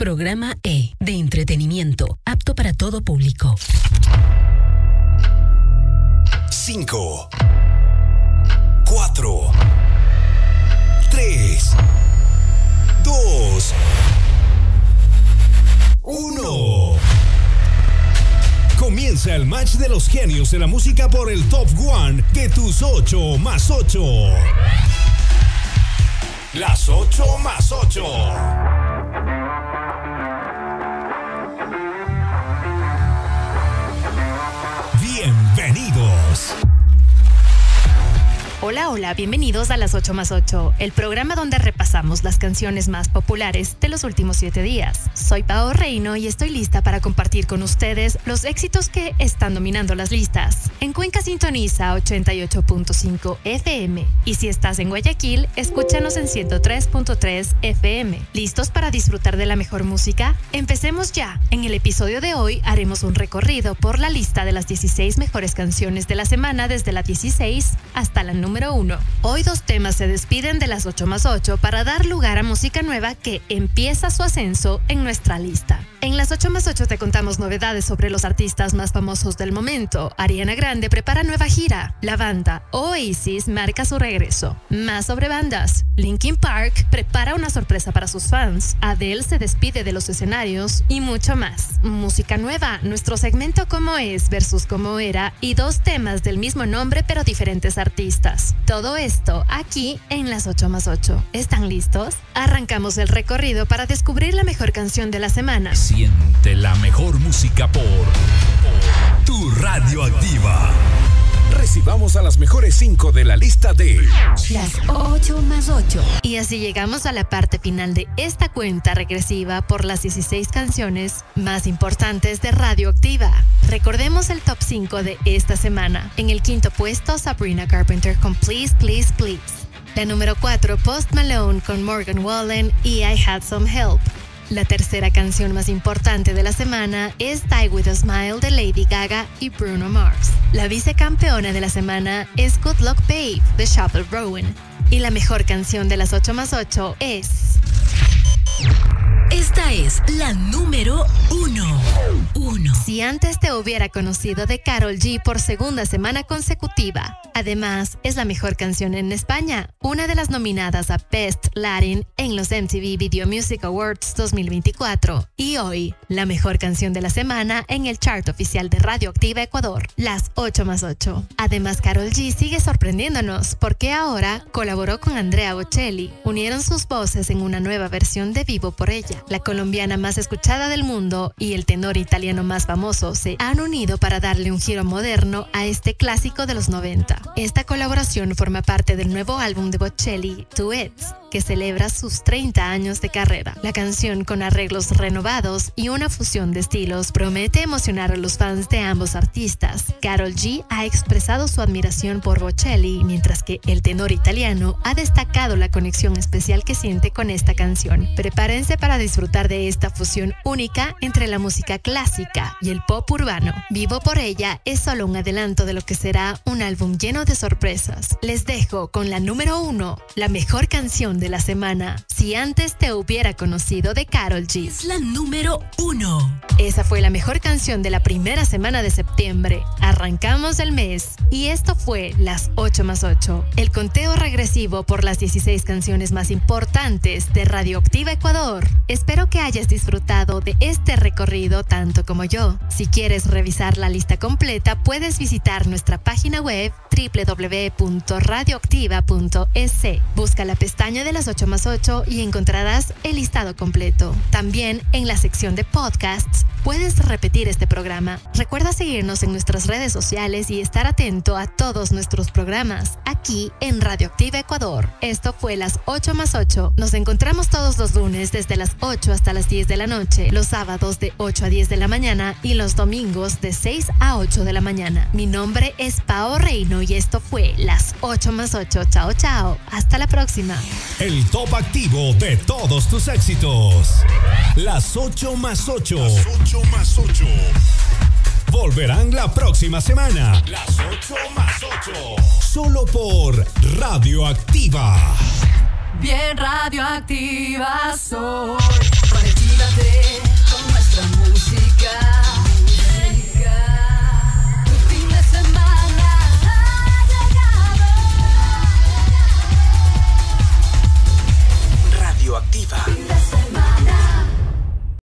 Programa E, de entretenimiento, apto para todo público. 5, 4, 3, 2, 1. Comienza el match de los genios de la música por el Top One de tus 8 más 8. Las 8 más 8. Hola, hola, bienvenidos a las 8 más 8, el programa donde repasamos las canciones más populares de los últimos 7 días. Soy Pao Reino y estoy lista para compartir con ustedes los éxitos que están dominando las listas. En Cuenca sintoniza 88.5 FM y si estás en Guayaquil, escúchanos en 103.3 FM. ¿Listos para disfrutar de la mejor música? Empecemos ya. En el episodio de hoy haremos un recorrido por la lista de las 16 mejores canciones de la semana desde la 16 hasta la número Hoy dos temas se despiden de las 8 más 8 para dar lugar a música nueva que empieza su ascenso en nuestra lista. En las 8 más 8 te contamos novedades sobre los artistas más famosos del momento. Ariana Grande prepara nueva gira. La banda Oasis marca su regreso. Más sobre bandas. Linkin Park prepara una sorpresa para sus fans. Adele se despide de los escenarios y mucho más. Música nueva, nuestro segmento Cómo es versus Cómo era y dos temas del mismo nombre pero diferentes artistas. Todo esto aquí en las 8 más 8. ¿Están listos? Arrancamos el recorrido para descubrir la mejor canción de la semana. Siente la mejor música por, tu radioactiva. Recibamos a las mejores 5 de la lista de las 8 más 8. Y así llegamos a la parte final de esta cuenta regresiva por las 16 canciones más importantes de Radioactiva. Recordemos el top 5 de esta semana. En el quinto puesto, Sabrina Carpenter con Please, Please, Please. La número 4, Post Malone con Morgan Wallen y I Had Some Help. La tercera canción más importante de la semana es Die With a Smile de Lady Gaga y Bruno Mars. La vicecampeona de la semana es Good Luck Babe de Chappell Rowan. Y la mejor canción de las 8 más 8 es... Esta es la número uno. uno. Si antes te hubiera conocido de Carol G por segunda semana consecutiva. Además, es la mejor canción en España, una de las nominadas a Best Latin en los MTV Video Music Awards 2024. Y hoy, la mejor canción de la semana en el chart oficial de Radioactiva Ecuador, las 8 más 8. Además, Carol G sigue sorprendiéndonos porque ahora colaboró con Andrea Bocelli. Unieron sus voces en una nueva versión de Vivo por ella la colombiana más escuchada del mundo y el tenor italiano más famoso se han unido para darle un giro moderno a este clásico de los 90. Esta colaboración forma parte del nuevo álbum de Bocelli, Duets, que celebra sus 30 años de carrera. La canción con arreglos renovados y una fusión de estilos promete emocionar a los fans de ambos artistas. Carol G ha expresado su admiración por Bocelli, mientras que el tenor italiano ha destacado la conexión especial que siente con esta canción. Prepárense para disfrutar de esta fusión única entre la música clásica y el pop urbano. Vivo por ella es solo un adelanto de lo que será un álbum lleno de sorpresas. Les dejo con la número uno, la mejor canción de la semana. Si antes te hubiera conocido de Carol G. Es la número uno. Esa fue la mejor canción de la primera semana de septiembre. Arrancamos el mes y esto fue las 8 más 8. El conteo regresivo por las 16 canciones más importantes de Radioactiva Ecuador. Espero que hayas disfrutado de este recorrido tanto como yo. Si quieres revisar la lista completa, puedes visitar nuestra página web www.radioactiva.es. Busca la pestaña de las 8 más 8 y encontrarás el listado completo. También en la sección de podcasts puedes repetir este programa. Recuerda seguirnos en nuestras redes sociales y estar atento a todos nuestros programas aquí en Radioactiva Ecuador. Esto fue las 8 más 8. Nos encontramos todos los lunes desde las 8 hasta las 10 de la noche, los sábados de 8 a 10 de la mañana y los domingos de 6 a 8 de la mañana. Mi nombre es Pao Reino y esto fue las 8 más 8. Chao, chao. Hasta la próxima el top activo de todos tus éxitos. Las 8 más 8. Las 8 8 más 8. Volverán la próxima semana. Las 8 más 8. Solo por Radioactiva. Bien radioactiva soy. Conéctate con nuestra música.